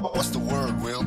What's the word, Will?